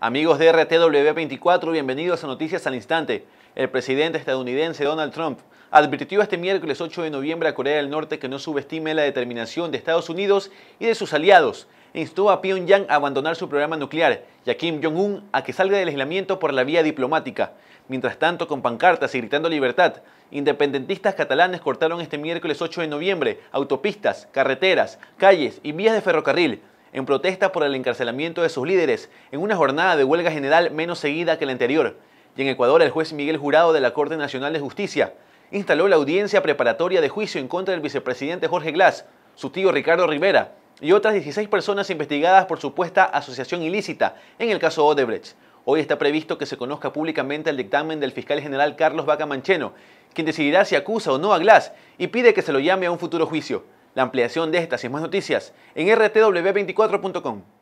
Amigos de RTW24, bienvenidos a Noticias al Instante. El presidente estadounidense Donald Trump advirtió este miércoles 8 de noviembre a Corea del Norte que no subestime la determinación de Estados Unidos y de sus aliados. Instó a Pyongyang a abandonar su programa nuclear y a Kim Jong-un a que salga del aislamiento por la vía diplomática. Mientras tanto, con pancartas y gritando libertad, independentistas catalanes cortaron este miércoles 8 de noviembre autopistas, carreteras, calles y vías de ferrocarril en protesta por el encarcelamiento de sus líderes en una jornada de huelga general menos seguida que la anterior. Y en Ecuador, el juez Miguel Jurado de la Corte Nacional de Justicia instaló la audiencia preparatoria de juicio en contra del vicepresidente Jorge Glass, su tío Ricardo Rivera y otras 16 personas investigadas por supuesta asociación ilícita en el caso Odebrecht. Hoy está previsto que se conozca públicamente el dictamen del fiscal general Carlos Vaca Mancheno, quien decidirá si acusa o no a Glass y pide que se lo llame a un futuro juicio. La ampliación de estas y más noticias en rtw24.com.